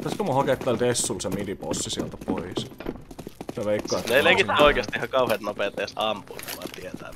Pitäisikö mun hakea täällä Dessul se midipossi sieltä pois? Mä veikkaan, että... Ne ei leikit oikeesti ihan kauhean nopeet edes ampuu, vaan tietää